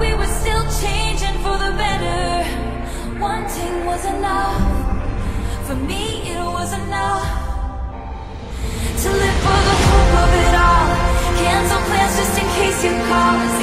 we were still changing for the better. Wanting was enough. For me, it was enough to live for the hope of it all. Cancel plans just in case you call.